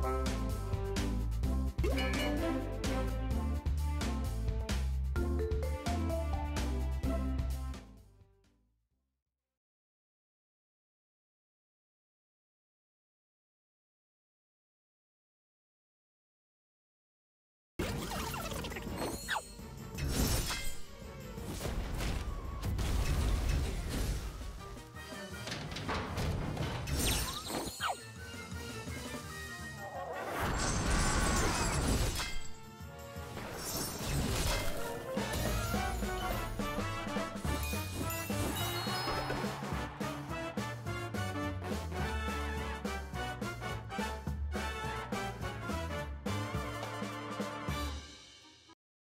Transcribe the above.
Bye.